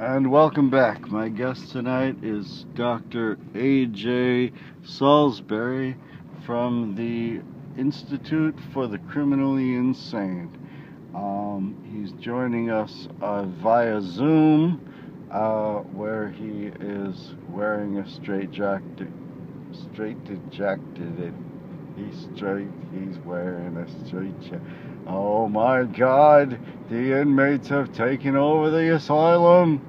And welcome back. My guest tonight is Dr. A.J. Salisbury from the Institute for the Criminally Insane. Um, he's joining us uh, via Zoom, uh, where he is wearing a straight jacket. Straight jacket. He's straight. He's wearing a straight jacket. Oh my God! The inmates have taken over the asylum.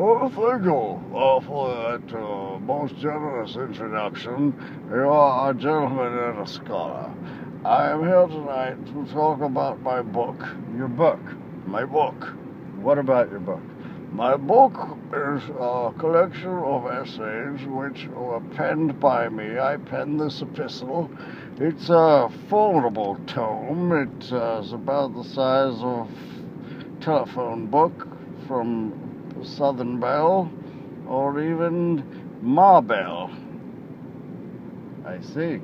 Well, thank you uh, for that uh, most generous introduction. You are a gentleman and a scholar. I am here tonight to talk about my book. Your book? My book. What about your book? My book is a collection of essays which were penned by me. I penned this epistle. It's a foldable tome. It uh, about the size of telephone book from Southern Belle or even Ma Bell. I see.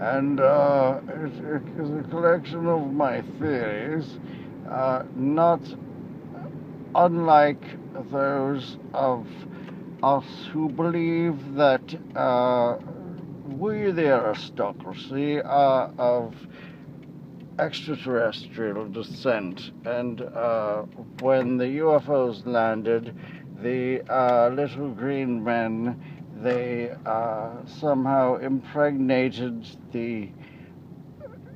And uh, it, it is a collection of my theories, uh, not unlike those of us who believe that uh, we, the aristocracy, are of extraterrestrial descent. And uh, when the UFOs landed, the uh, little green men, they uh, somehow impregnated the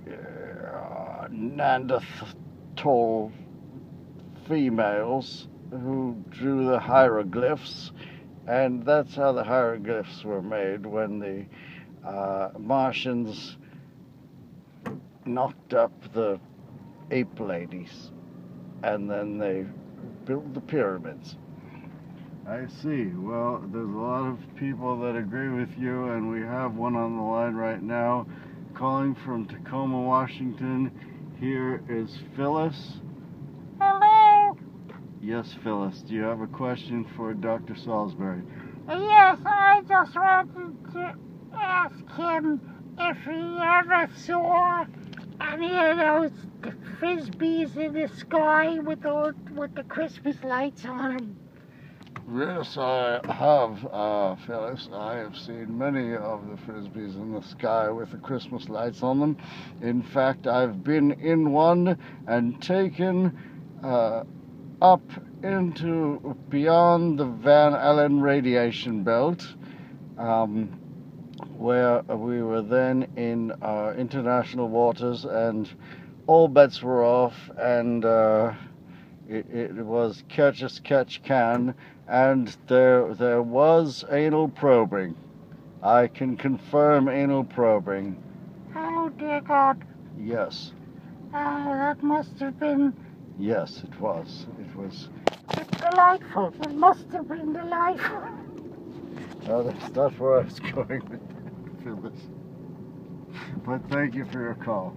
uh, Neanderthal females who drew the hieroglyphs, and that's how the hieroglyphs were made when the uh, Martians knocked up the ape ladies, and then they built the pyramids. I see. Well, there's a lot of people that agree with you, and we have one on the line right now calling from Tacoma, Washington. Here is Phyllis. Hello. Yes, Phyllis. Do you have a question for Dr. Salisbury? Yes, I just wanted to ask him if he ever saw any of those frisbees in the sky with the with the Christmas lights on them. Yes, I have, uh, Phyllis. I have seen many of the frisbees in the sky with the Christmas lights on them. In fact, I've been in one and taken uh, up into beyond the Van Allen radiation belt, um, where we were then in uh, international waters, and all bets were off, and uh, it, it was catch as catch can, and there there was anal probing. I can confirm anal probing. Oh dear God. Yes, Oh, that must have been yes, it was. It was. It's delightful. It must have been delightful. Uh, that's not where I was going with Phyllis. But thank you for your call.